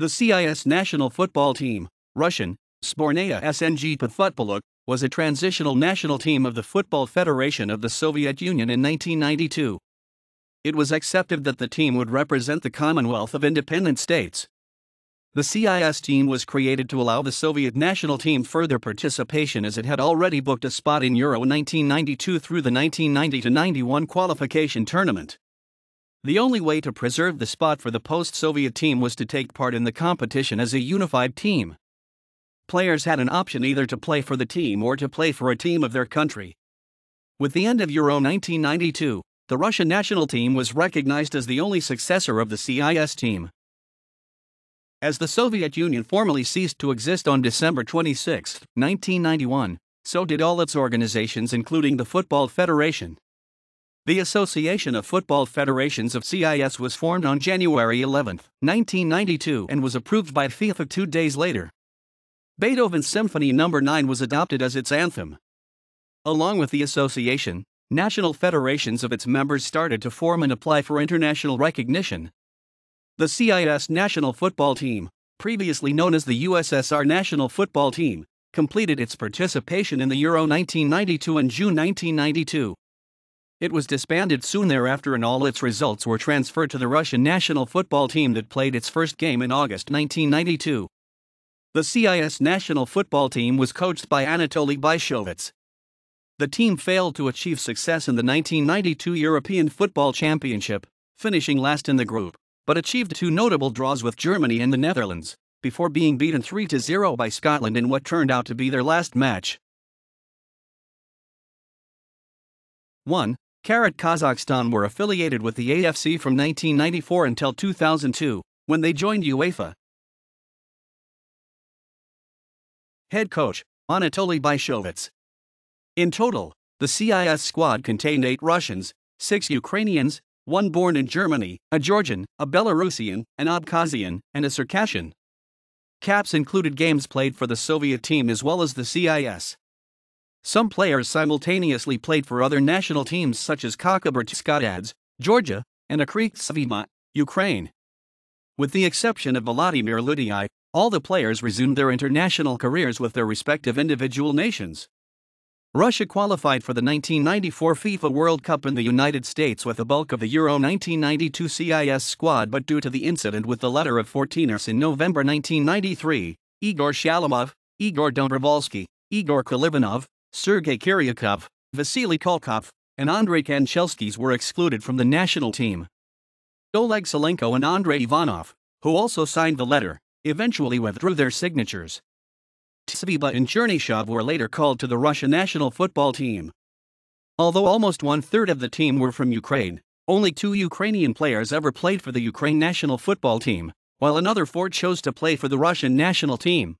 The CIS national football team, Russian, Sbornaya SNG Futboluk, was a transitional national team of the Football Federation of the Soviet Union in 1992. It was accepted that the team would represent the Commonwealth of Independent States. The CIS team was created to allow the Soviet national team further participation as it had already booked a spot in Euro 1992 through the 1990 91 qualification tournament. The only way to preserve the spot for the post Soviet team was to take part in the competition as a unified team. Players had an option either to play for the team or to play for a team of their country. With the end of Euro 1992, the Russian national team was recognized as the only successor of the CIS team. As the Soviet Union formally ceased to exist on December 26, 1991, so did all its organizations, including the Football Federation. The Association of Football Federations of CIS was formed on January 11, 1992, and was approved by FIFA two days later. Beethoven's Symphony No. 9 was adopted as its anthem. Along with the association, national federations of its members started to form and apply for international recognition. The CIS national football team, previously known as the USSR national football team, completed its participation in the Euro 1992 in June 1992. It was disbanded soon thereafter, and all its results were transferred to the Russian national football team that played its first game in August 1992. The CIS national football team was coached by Anatoly Byshovets. The team failed to achieve success in the 1992 European Football Championship, finishing last in the group, but achieved two notable draws with Germany and the Netherlands, before being beaten 3 0 by Scotland in what turned out to be their last match. 1. Karat Kazakhstan were affiliated with the AFC from 1994 until 2002, when they joined UEFA. Head coach Anatoly Byshovets. In total, the CIS squad contained eight Russians, six Ukrainians, one born in Germany, a Georgian, a Belarusian, an Abkhazian, and a Circassian. Caps included games played for the Soviet team as well as the CIS. Some players simultaneously played for other national teams such as Khabarovsk Georgia, and Akhrik Tsveiba, Ukraine. With the exception of Vladimir Lyutyi, all the players resumed their international careers with their respective individual nations. Russia qualified for the 1994 FIFA World Cup in the United States with the bulk of the Euro 1992 CIS squad, but due to the incident with the letter of 14ers in November 1993, Igor Shalimov, Igor Dobrovolsky, Igor Kolyvanov, Sergei Kiryakov, Vasily Kulkov, and Andrei Kanchelskis were excluded from the national team. Oleg Salenko and Andrei Ivanov, who also signed the letter, eventually withdrew their signatures. Tsveiba and Chernyshov were later called to the Russian national football team. Although almost one third of the team were from Ukraine, only two Ukrainian players ever played for the Ukraine national football team, while another four chose to play for the Russian national team.